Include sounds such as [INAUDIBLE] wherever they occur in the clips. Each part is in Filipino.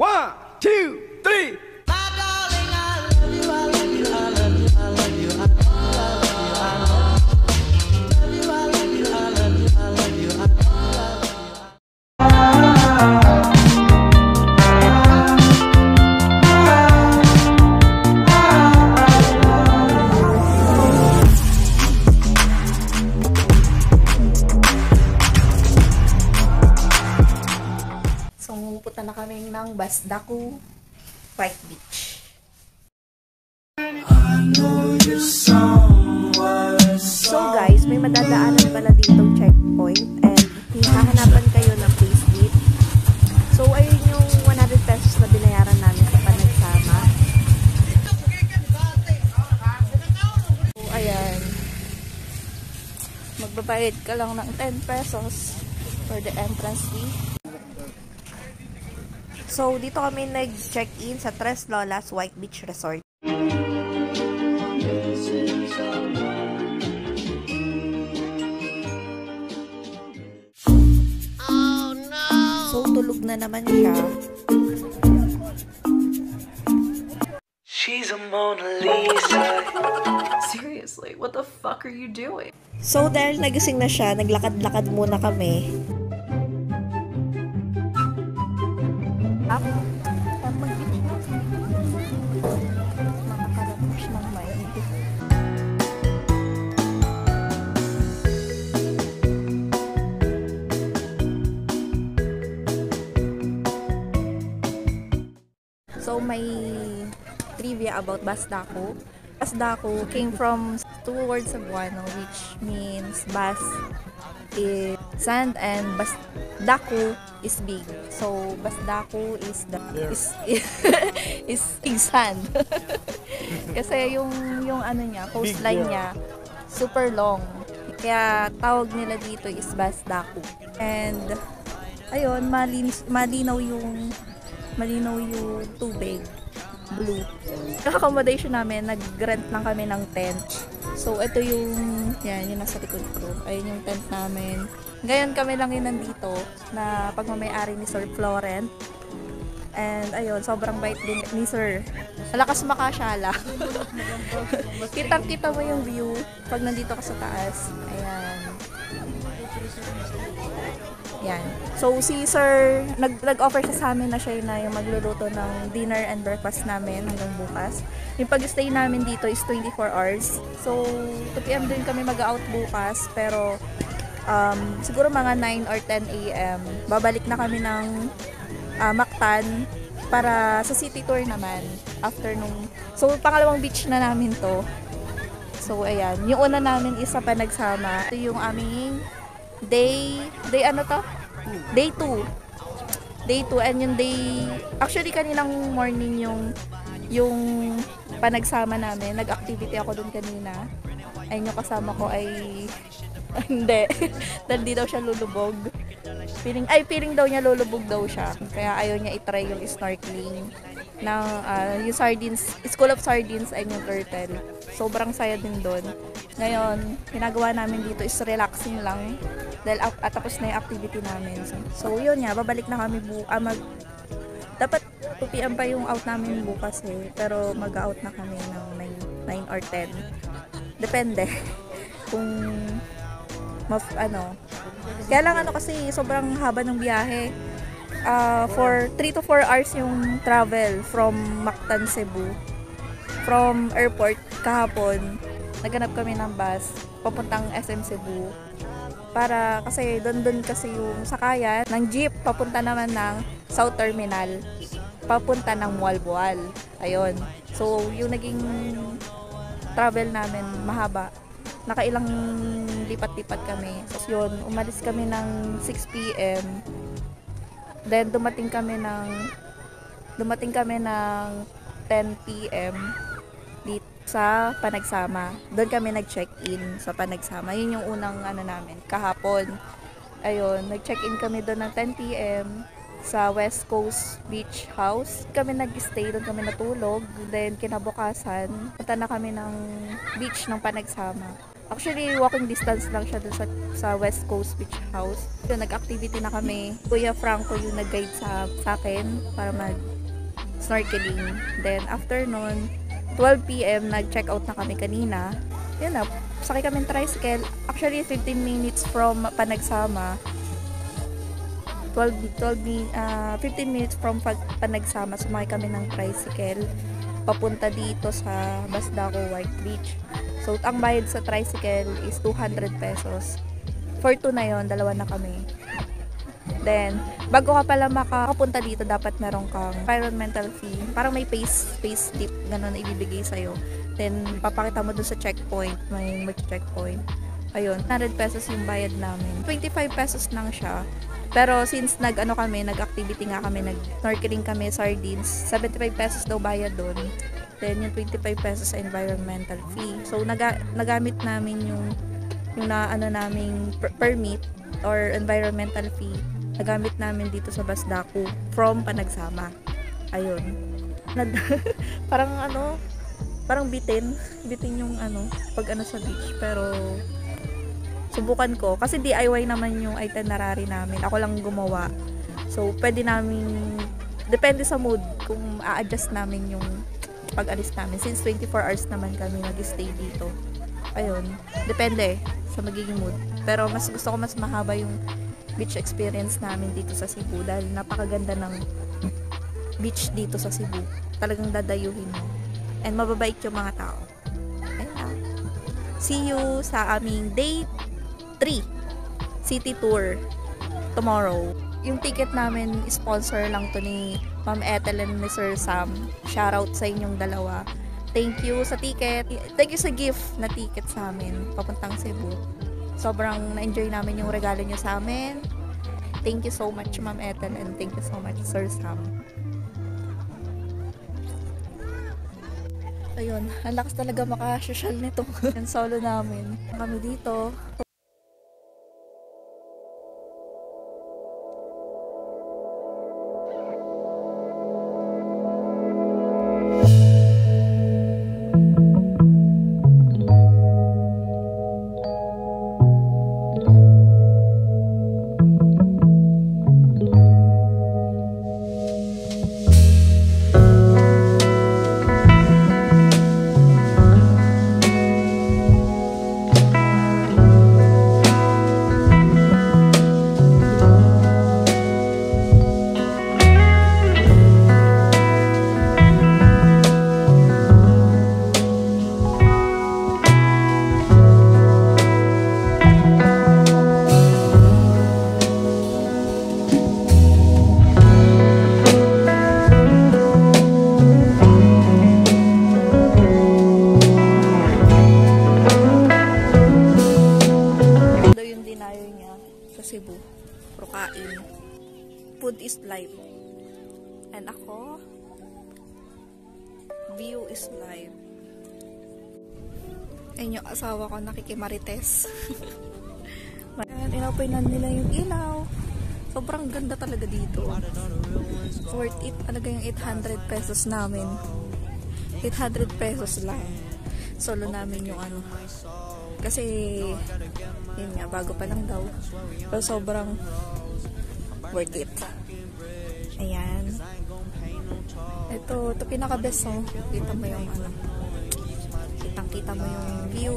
One, two, three. Ng Basdaku White Beach. So guys, may madadaanan pala dito checkpoint and hahanapan kayo ng payslip. So ayun yung 100 pesos na binayaran namin sa panagsama. So ayan. Magbabayad ka lang ng 10 pesos for the entrance fee. So, dito kami nag-check-in sa Tres Lolas White Beach Resort. So, tulog na naman siya. She's a Mona Lisa. Seriously, what the fuck are you doing? So, dahil nagising na siya, naglakad-lakad muna kami. Trivia about Basdaku. Basdaku came from two words of Cebuano which means bas is sand and basdaku is big. So basdaku is the [LAUGHS] is is big sand. [LAUGHS] Kasi yung yung ano niya, coastline niya super long. Kaya tawag nila dito is basdaku. And ayun, malinis, malinaw yung malinaw yung tubig blue. Yung accommodation namin, nag-rent lang kami ng tent. So, ito yung, yan, yung nasa likod ko. Ayun yung tent namin. Ngayon kami lang yun nandito na pagmamayari ni Sir Florent. And ayun, sobrang bait din ni Sir. Malakas makasyala. [LAUGHS] Kitang-kita mo yung view pag nandito ka sa taas. Ayan. Yan. So, si Sir, nag, nag-offer siya sa amin na siya na yung magluluto ng dinner and breakfast namin hanggang bukas. Yung pag-stay namin dito is 24 hours. So, 2 p.m. din kami mag-out bukas. Pero, um, siguro mga 9 or 10 a.m. Babalik na kami ng uh, Mactan para sa city tour naman after nung so pangalawang beach na namin to so ayan yung una namin is sa panagsama ito yung aming day day ano to? Day 2 day 2 and yung day actually kaninang morning yung yung panagsama namin nag-activity ako dun kanina. Ayun yung kasama ko ay [LAUGHS] hindi. [LAUGHS] Dahil di daw siya lulubog. Feeling ay feeling daw niya lulubog daw siya. Kaya ayaw niya i-try yung snorkeling ng ah, yung sardines school of sardines and yung turtle sobrang saya din doon ngayon ginagawa namin dito is relaxing lang dahil at, at tapos na yung activity namin. So, so yun nga babalik na kami bu ah, mag dapat 2 p.m. pa yung out namin bukas eh. Pero mag-out na kami ng 9, 9 or 10 depende [LAUGHS] kung maf, ano. Kaya lang ano kasi sobrang haba ng biyahe Ah, for 3 to 4 hours yung travel from Mactan, Cebu. From airport kahapon, naghanap kami ng bus papuntang SM Cebu. Para kasi doon doon kasi yung sakayan ng jeep papunta naman ng South Terminal. Papunta ng Mualboal. Ayun. So, yung naging travel namin mahaba. Nakailang lipat-lipat kami. So, yun, umalis kami ng 6 p.m. Then dumating kami ng dumating kami ng 10 PM dito sa Panagsama. Doon kami nag-check-in sa Panagsama. Yun yung unang ano namin kahapon. Ayun, nag-check-in kami doon ng 10 PM sa West Coast Beach House. Kami nag-stay, doon kami natulog. Then kinabukasan, punta na kami ng beach ng Panagsama. Actually, walking distance lang siya dun sa, sa West Coast Beach House. So, nag-activity na kami. Kuya Franco yung nag-guide sa, sa akin para mag snorkeling. Then, after nun, 12pm, nag-check out na kami kanina. Yun na, sakay kami tricycle. Actually, 15 minutes from Panagsama. 12, 12 mi- ah, 15 minutes from Panagsama, sumakay kami ng tricycle papunta dito sa Basdaco White Beach. So, ang bayad sa tricycle is 200 pesos. For two na yon dalawa na kami. Then, bago ka pala makapunta dito, dapat meron kang environmental fee. Parang may face, face tip, ganun na ibibigay sa'yo. Then, papakita mo dun sa checkpoint, may, may checkpoint. Ayun, 100 pesos yung bayad namin. 25 pesos lang siya. Pero since nag ano kami, nag-activity nga kami, nag-snorkeling kami, sardines, 75 pesos daw bayad doon. Then yung 25 pesos environmental fee. So naga, nagamit namin yung yung na ano naming per- permit or environmental fee. Nagamit namin dito sa Basdaku from Panagsama. Ayun. Nag, [LAUGHS] parang ano, parang bitin, bitin yung ano, pag ano sa beach. Pero subukan ko. Kasi DIY naman yung itinerary namin. Ako lang gumawa. So, pwede namin, depende sa mood kung a-adjust namin yung pag-alis namin. Since 24 hours naman kami nag-stay dito. Ayun. Depende sa magiging mood. Pero mas gusto ko mas mahaba yung beach experience namin dito sa Cebu dahil napakaganda ng beach dito sa Cebu. Talagang dadayuhin mo. And mababait yung mga tao. Ayun lang. See you sa aming day 3 city tour tomorrow. Yung ticket namin, sponsor lang to ni Ma'am Ethel and Sir Sam. Shoutout sa inyong dalawa. Thank you sa ticket. Thank you sa gift na ticket sa amin papuntang Cebu. Sobrang na-enjoy namin yung regalo nyo sa amin. Thank you so much Ma'am Ethel and thank you so much Sir Sam. Ayun, ang lakas talaga makasosyal nito. [LAUGHS] Yung solo namin. Kami dito. Ayun yung asawa ko nakikimarites. [LAUGHS] Ayan, inopen na nila yung ilaw. Sobrang ganda talaga dito. Worth it talaga yung 800 pesos namin. 800 pesos lang. Solo namin yung ano. Kasi, yun nga, bago pa lang daw. Pero sobrang worth it. Ayan. Ito, ito pinaka-best, oh. Kita mo yung ano. Kitang-kita mo yung view.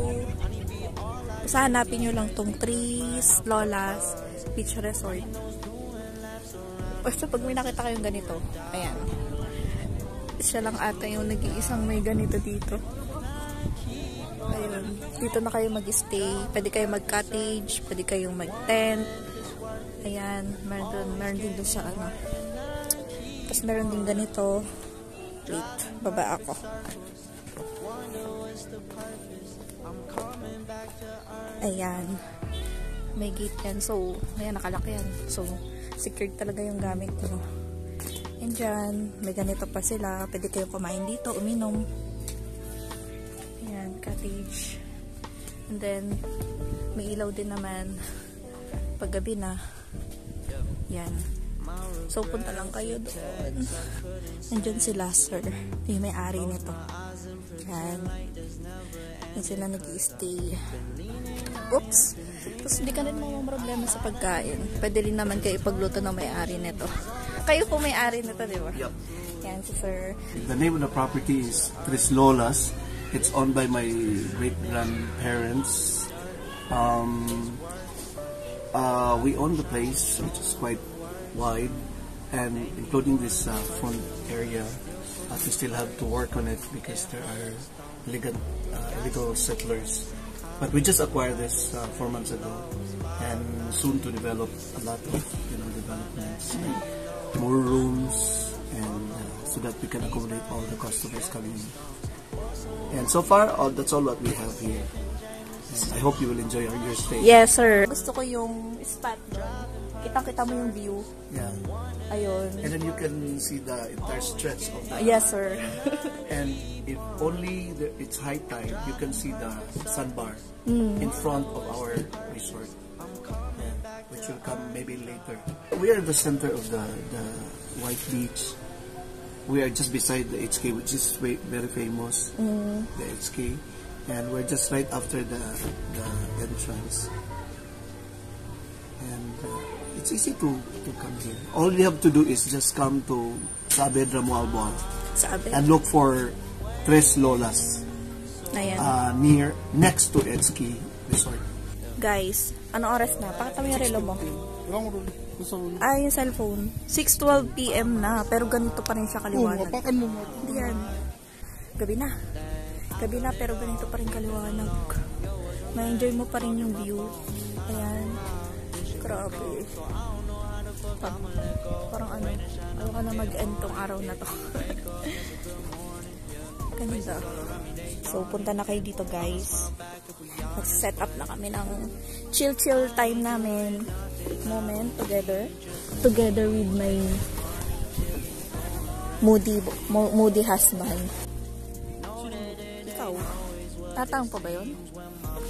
Basta hanapin nyo lang tong Trees, Lolas, Beach Resort. Basta pag may nakita kayong ganito, ayan. Siya lang ata yung nag-iisang may ganito dito. Ayun. Dito na kayo mag-stay. Pwede kayo mag-cottage. Pwede kayong mag-tent. Ayan. Meron, dun, meron din doon sa ano. Tapos meron din ganito. Wait. Baba ako. Ayan. May gate yan. So, ayan, nakalaki yan. So, secured talaga yung gamit mo. And dyan, may ganito pa sila. Pwede kayong kumain dito, uminom. Ayan, cottage. And then, may ilaw din naman paggabi na. Yan. So, punta lang kayo doon. Nandyan sila, sir. Yung may-ari nito. Yan. Yan sila nag stay Oops! Tapos hindi ka rin mga problema sa pagkain. Pwede rin naman kayo ipagluto ng may-ari nito. Kayo po may-ari nito, di ba? Yup. Yan, si sir. The name of the property is Tres Lolas. It's owned by my great grandparents. Um, uh, we own the place, which is quite wide, and including this uh, front area. Uh, we still have to work on it because there are illegal, uh, illegal settlers. But we just acquired this uh, four months ago, and soon to develop a lot of you know developments, like more rooms, and uh, so that we can accommodate all the customers coming in. And so far, all, that's all what we have here. And I hope you will enjoy your stay. Yes, sir. Gusto ko yung spot doon. Kitang-kita mo yung view. Yeah. Ayun. And then you can see the entire stretch of the Yes, sir. [LAUGHS] and if only the, it's high tide, you can see the sandbar mm. in front of our resort, Yeah, which will come maybe later. We are in the center of the, the White Beach. We are just beside the HK, which is very famous, mm. the HK, and we're just right after the the entrance. It's easy to, to come here. All you have to do is just come to Sabed Ramualboal Sabi. and look for Tres Lolas Ayan. uh, near next to Etski Resort. Guys, ano oras na? Pakita mo yung relo mo. Ah, yung cellphone. 6.12 p.m. na, pero ganito pa rin siya kaliwanag. Hindi yan. Gabi na. Gabi na, pero ganito pa rin kaliwanag. Ma-enjoy mo pa rin yung view. Ayan. Grabe. Pa- parang ano, ayaw ka na mag-end tong araw na to. [LAUGHS] Ganda. So, punta na kayo dito guys. Mag-set up na kami ng chill-chill time namin. Moment together. Together with my moody, mo- moody husband. Ikaw, tatang pa ba yun?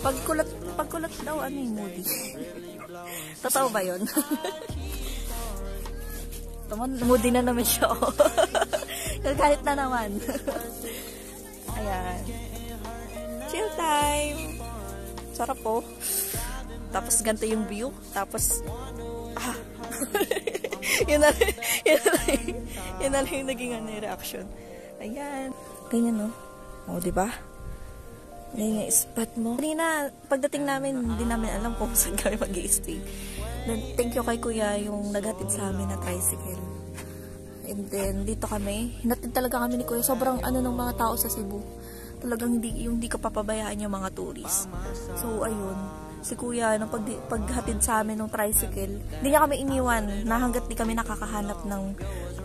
Pagkulat, pagkulat daw, ano yung moody? [LAUGHS] Totoo ba yun? [LAUGHS] Tama, moody na naman siya. oh. [LAUGHS] Nagalit na naman. [LAUGHS] Ayan. Chill time. Sarap po. Tapos ganito yung view. Tapos, ah. yun na yun na yun na yung naging ano, reaction. Ayan. Ganyan, no? O, di ba? Yan yung spot mo. Kanina, pagdating namin, hindi namin alam kung saan kami mag stay thank you kay kuya yung naghatid sa amin na tricycle. And then, dito kami. Hinatid talaga kami ni kuya. Sobrang ano ng mga tao sa Cebu. Talagang hindi, yung hindi ka papabayaan yung mga tourist. So, ayun. Si kuya, nung pag, paghatid sa amin ng tricycle, hindi niya kami iniwan na hanggat di kami nakakahanap ng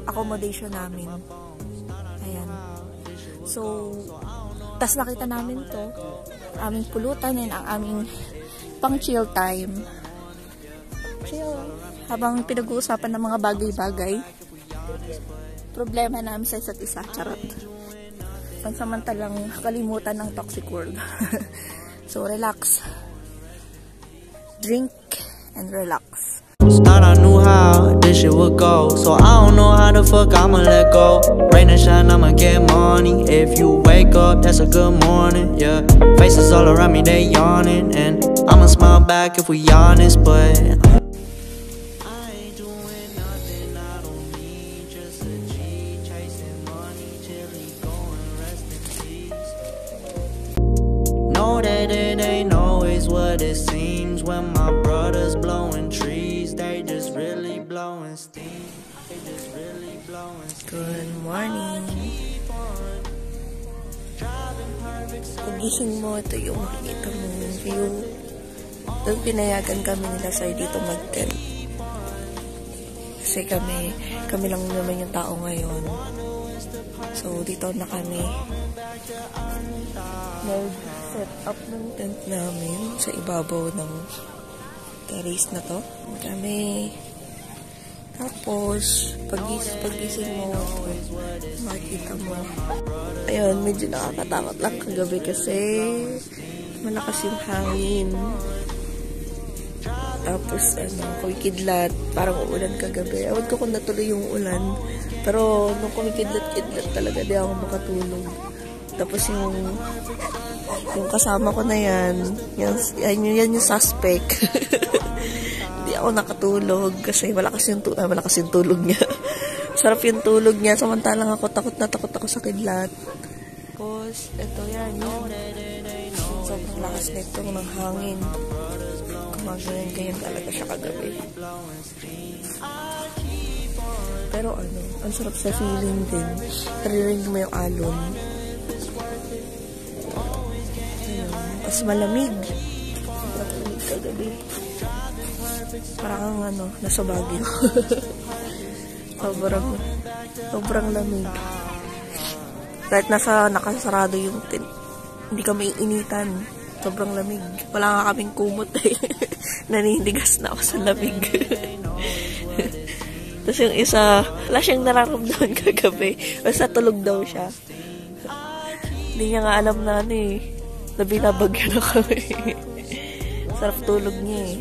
accommodation namin. Ayan. So, tas nakita namin to, aming pulutan and ang aming pang chill time. Chill. Habang pinag-uusapan ng mga bagay-bagay, problema namin sa isa't isa. Charot. Pansamantalang kalimutan ng toxic world. [LAUGHS] so, relax. Drink and relax. Thought This shit would go. So I don't know how the fuck I'ma let go. Rain and shine, I'ma get money. If you wake up, that's a good morning. Yeah, faces all around me, they yawning. And I'ma smile back if we honest, but. Know that it ain't always what it seems when my brothers blowing Good morning. Pagising mo, ito yung makikita mong view. Doon pinayagan kami nila sir dito mag-tent. Kasi kami, kami lang naman yung tao ngayon. So, dito na kami nag-set up ng tent namin sa ibabaw ng terrace na to. Kami tapos, pagis, pagising mo, makikita mo. Ayun, medyo nakakatakot lang kagabi kasi malakas yung hangin. Tapos, ano, kumikidlat. Parang uulan kagabi. Ewan ko kung natuloy yung ulan. Pero, nung kumikidlat-kidlat talaga, di ako makatulog. Tapos yung yung kasama ko na yan, yan, yan, yan yung suspect. [LAUGHS] Hindi ako nakatulog kasi malakas yung, ah, malakas yung tulog niya. [LAUGHS] Sarap yung tulog niya, samantalang ako takot na takot ako sa kidlat. Tapos, ito yan, yun. Sobrang lakas nito ng hangin. Kumaganyan-ganyan talaga siya kagabi. Pero ano, ang sarap sa feeling din. Naririnig mo yung alon. Mas malamig. Sobrang lamig kagabi. Parang ang ano, nasa Baguio. [LAUGHS] sobrang, sobrang lamig. Kahit nasa nakasarado yung tin, hindi kami initan. Sobrang lamig. Wala nga kaming kumot eh. [LAUGHS] Naninigas na ako sa lamig. [LAUGHS] Tapos yung isa, wala siyang nararamdaman kagabi. Basta tulog daw siya. Hindi niya nga alam na ano eh, na binabagyo na kami. Sarap tulog niya eh.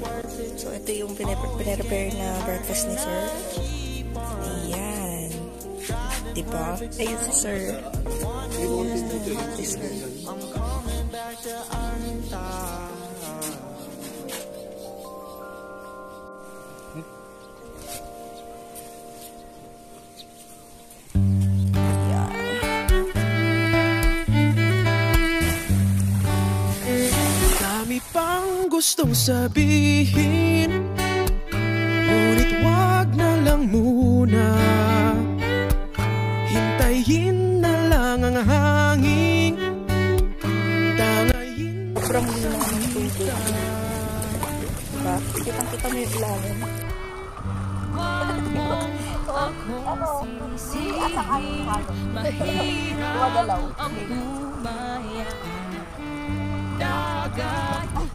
So, ito yung pinare-prepare na breakfast ni Sir. Ayan. Diba? Ayun si Sir. Ayan. Si Sir. Gustong sabihin Ngunit wag na lang muna Hintayin na lang ang hangin Tangayin Sobrang linaw ng tubig. Diba? Kitang-kita mo yung ilalim. Pagminahal ang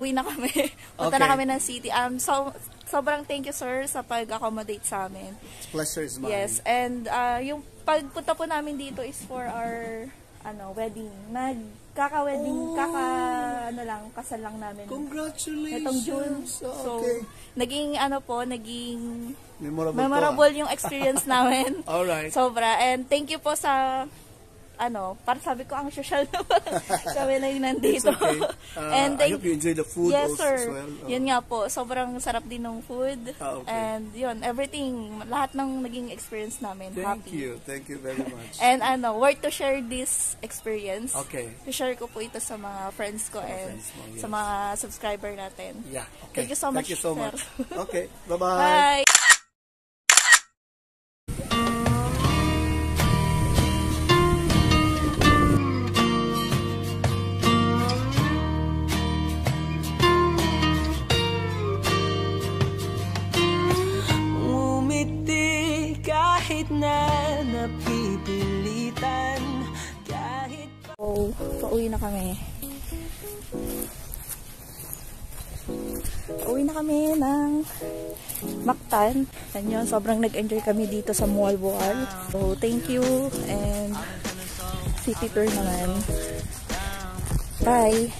Uwi na kami. [LAUGHS] Punta na Okay. kami ng city. Um, so, sobrang thank you, sir, sa pag-accommodate sa amin. Pleasure is mine. Yes, and uh, yung pagpunta po namin dito is for our ano wedding. Nagkaka-wedding, kaka ano lang, kasal lang namin. Congratulations! Itong June. So, okay. naging ano po, naging Memorable, memorable to, yung experience [LAUGHS] namin. ah. Alright. Sobra. And thank you po sa ano, para sabi ko ang social [LAUGHS] naman kami na yung nandito. It's okay. Uh, [LAUGHS] And I thank- hope you enjoy the food yes, also sir. as well. Oh. Yun nga po, sobrang sarap din ng food. Ah, okay. And yun, everything, lahat ng naging experience namin, Thank happy. you. Thank you very much. [LAUGHS] And ano, worth to share this experience. Okay. To-share ko po ito sa mga friends ko and friends mo, yes. sa mga subscriber natin. yeah. Okay. Thank you so much, Thank you so sir. much. Okay. Bye-bye. Bye! Umiti kahit na napipilitan Kahit So, pauwi na kami. Pauwi na kami ng Mactan. Yan yun, sobrang nag-enjoy kami dito sa Mualboal. So, thank you and city tour naman. Bye!